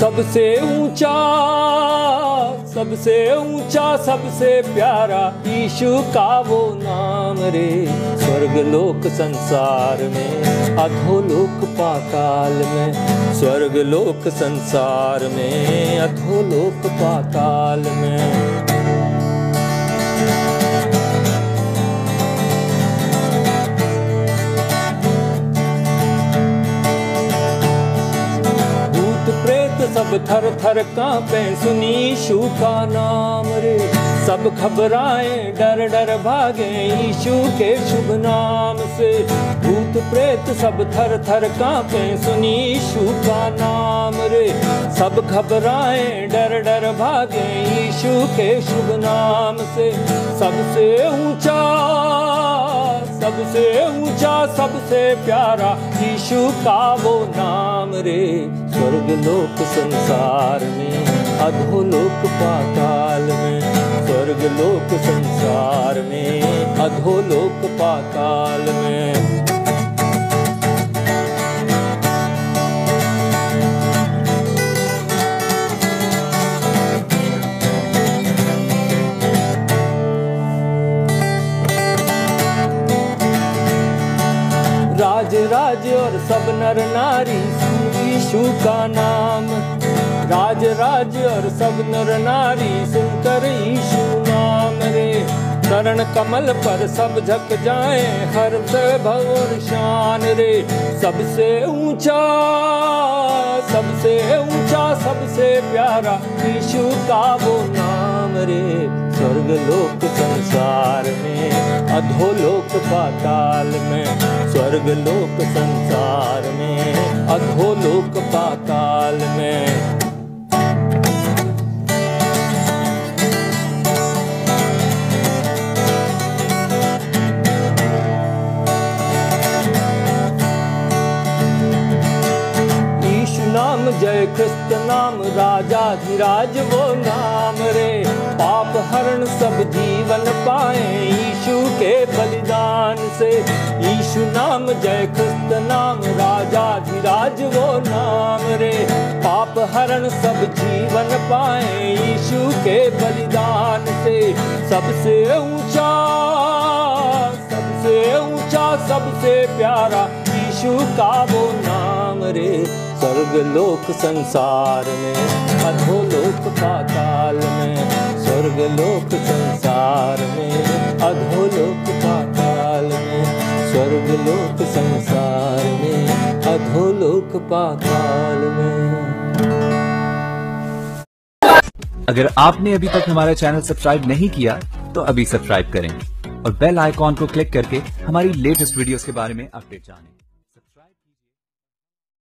सबसे ऊँचा सबसे ऊँचा, सबसे प्यारा ईशु का वो नाम रे। स्वर्ग लोक संसार में, अधोलोक पाताल में, स्वर्ग लोक संसार में, अधोलोक पाताल में। सब थर थर कांपे, सुनी ईशु का नाम रे। सब घबराए, डर डर भागे, ईशु के शुभ नाम से। भूत प्रेत सब थर थर कांपे, सुनी ईशु का नाम रे। सब घबराए, डर डर भागे, ईशु के शुभ नाम से। सबसे ऊँचा सबसे ऊँचा, सबसे प्यारा यीशु का वो नाम रे। स्वर्ग लोक संसार में, अधोलोक पाताल में, स्वर्ग लोक संसार में, अधोलोक पाताल में। राज और सब नर नारी यीशु का नाम। राज राज और सब नर नारी, सुनकर यीशु नाम रे। चरण कमल पर सब झक जाए, हर भव और शान रे। सबसे ऊँचा सबसे ऊँचा, सबसे प्यारा यीशु का वो नाम रे। स्वर्ग लोक संसार में अधोलोक पाताल में स्वर्गलोक संसार में अधोलोक पाताल में। जय कृष्ण नाम राजाधिराज वो नाम रे। पाप हरण सब जीवन पाए यीशु के बलिदान से। यीशु नाम, जय कृष्ण नाम राजाधिराज वो नाम रे। पाप हरण सब जीवन पाए यीशु के बलिदान से। सबसे ऊँचा सबसे ऊँचा, सबसे प्यारा यीशु का वो नाम रे। स्वर्ग लोक संसार में अधोलोक पाताल में, स्वर्ग लोक संसार में अधोलोक पाताल में, स्वर्ग लोक संसार में अधोलोक पाताल में। अगर आपने अभी तक हमारा चैनल सब्सक्राइब नहीं किया तो अभी सब्सक्राइब करें और बेल आइकॉन को क्लिक करके हमारी लेटेस्ट वीडियोस के बारे में अपडेट जानें।